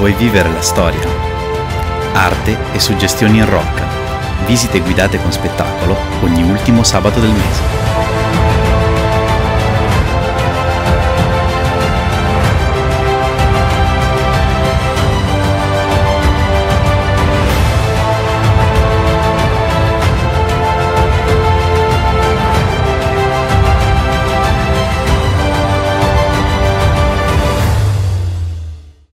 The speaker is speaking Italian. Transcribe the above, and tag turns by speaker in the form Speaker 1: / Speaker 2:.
Speaker 1: Vuoi vivere la storia? Arte e suggestioni in rock. Visite guidate con spettacolo ogni ultimo sabato del mese.